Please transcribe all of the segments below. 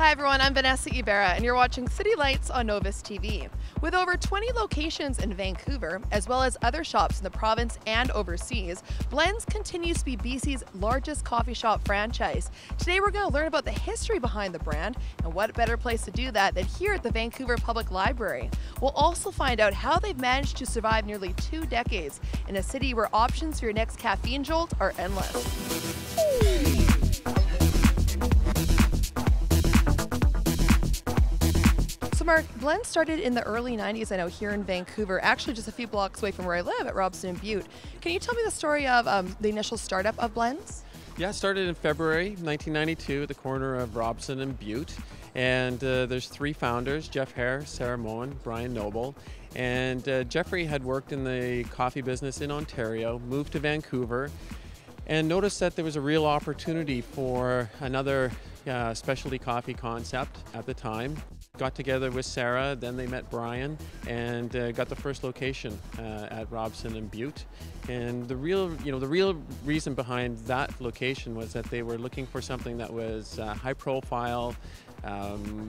Hi everyone, I'm Vanessa Ybarra and you're watching City Lights on Novus TV. With over 20 locations in Vancouver, as well as other shops in the province and overseas, Blenz continues to be BC's largest coffee shop franchise. Today we're going to learn about the history behind the brand and what better place to do that than here at the Vancouver Public Library. We'll also find out how they've managed to survive nearly two decades in a city where options for your next caffeine jolt are endless. Mark, Blenz started in the early 90s, I know, here in Vancouver, actually just a few blocks away from where I live at Robson and Bute. Can you tell me the story of um, the initial startup of Blenz? Yeah, it started in February 1992 at the corner of Robson and Bute. And uh, there's three founders, Jeff Hare, Sarah Moen, Brian Noble. And uh, Jeffrey had worked in the coffee business in Ontario, moved to Vancouver, and noticed that there was a real opportunity for another uh, specialty coffee concept at the time got together with Sarah, then they met Brian, and uh, got the first location uh, at Robson and Bute. And the real, you know, the real reason behind that location was that they were looking for something that was uh, high profile. Um,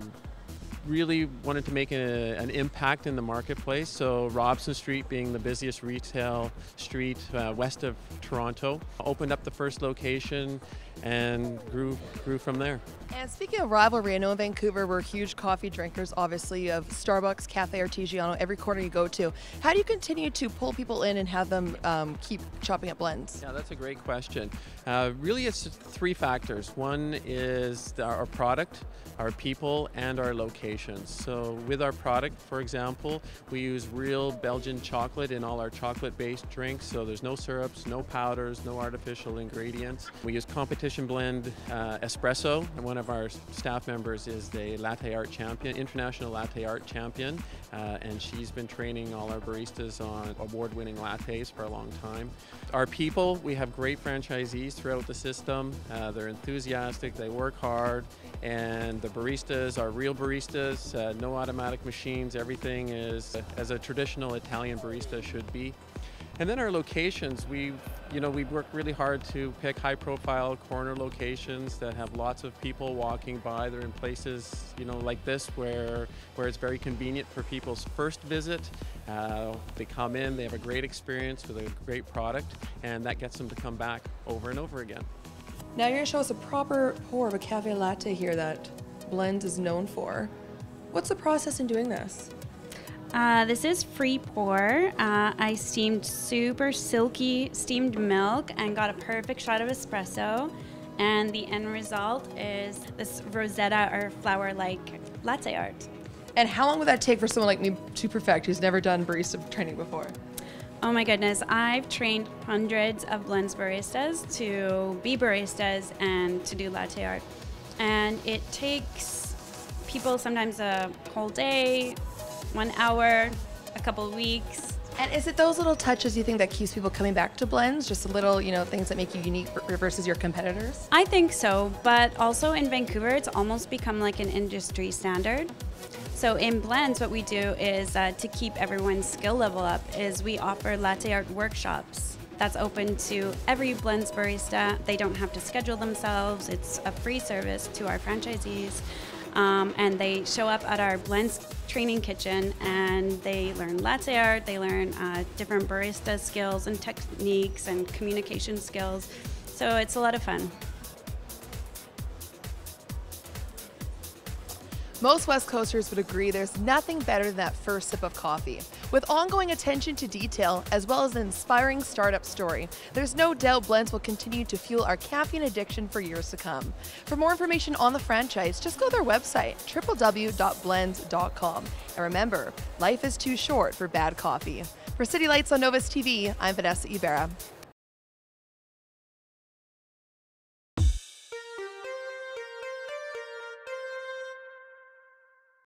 really wanted to make a, an impact in the marketplace. So Robson Street being the busiest retail street uh, west of Toronto, opened up the first location and grew grew from there. And speaking of rivalry, I know in Vancouver we're huge coffee drinkers, obviously, of Starbucks, Cafe Artigiano, every corner you go to. How do you continue to pull people in and have them um, keep chopping up Blenz? Yeah, that's a great question. Uh, really, it's three factors. One is our product, our people, and our So, with our product, for example, we use real Belgian chocolate in all our chocolate based drinks. So, there's no syrups, no powders, no artificial ingredients. We use competition blend uh, espresso, and one of our staff members is the latte art champion, international latte art champion, uh, and she's been training all our baristas on award-winning lattes for a long time. Our people, we have great franchisees throughout the system. Uh, they're enthusiastic, they work hard, and the baristas are real baristas, uh, no automatic machines, everything is as a traditional Italian barista should be. And then our locations, we, you know, we work really hard to pick high-profile corner locations that have lots of people walking by. They're in places, you know, like this where where it's very convenient for people's first visit. Uh, they come in, they have a great experience with a great product, and that gets them to come back over and over again. Now you're going to show us a proper pour of a cafe latte here that Blenz is known for. What's the process in doing this? Uh, this is free pour. Uh, I steamed super silky steamed milk and got a perfect shot of espresso. And the end result is this rosetta or flower like latte art. And how long would that take for someone like me to perfect who's never done barista training before? Oh my goodness, I've trained hundreds of Blenz baristas to be baristas and to do latte art. And it takes people sometimes a whole day, one hour, a couple weeks. And is it those little touches you think that keeps people coming back to Blenz? Just little, you know, things that make you unique versus your competitors? I think so, but also in Vancouver, it's almost become like an industry standard. So in Blenz, what we do is uh, to keep everyone's skill level up is we offer latte art workshops. That's open to every Blenz barista. They don't have to schedule themselves. It's a free service to our franchisees. Um, and they show up at our Blenz training kitchen and they learn latte art, they learn uh, different barista skills and techniques and communication skills. So it's a lot of fun. Most West Coasters would agree there's nothing better than that first sip of coffee. With ongoing attention to detail, as well as an inspiring startup story, there's no doubt Blenz will continue to fuel our caffeine addiction for years to come. For more information on the franchise, just go to their website, www.blenz.com. And remember, life is too short for bad coffee. For City Lights on Novus TV, I'm Vanessa Ybarra.